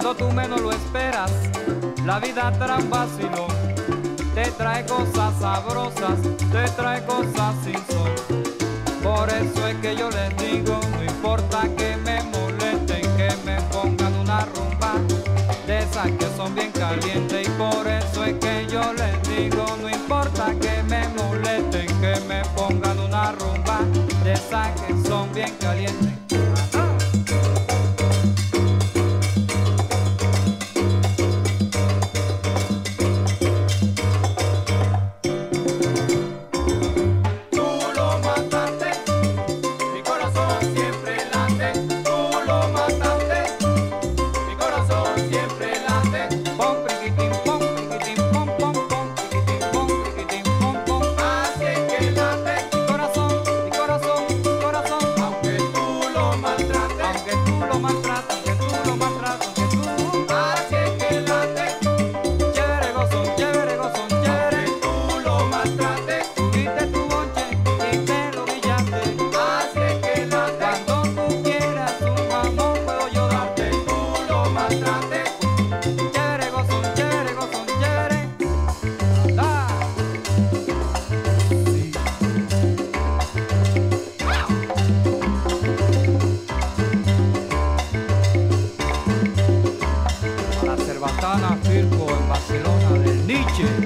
tú menos lo esperas, la vida trae un. Te trae cosas sabrosas, te trae cosas sin son. Por eso es que yo les digo, no importa que me molesten, que me pongan una rumba de esas que son bien calientes. Y por eso es que yo les digo, no importa que me molesten, que me pongan una rumba de esas que son bien calientes. Firco en Barcelona del Nietzsche.